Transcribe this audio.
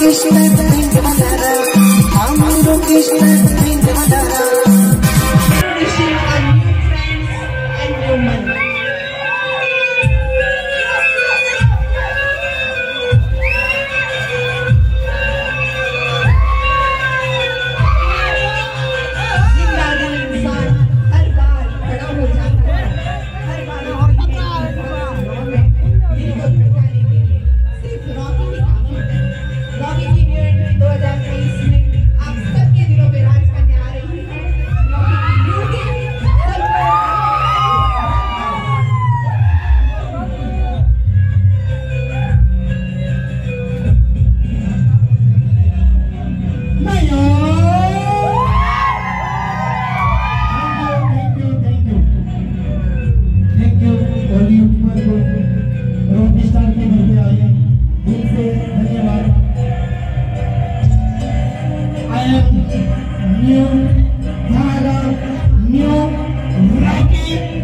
Krishna, Hare Hare, Hare Krishna, करते बढ़ते आइए दिल से धन्यवाद I am new new Rocky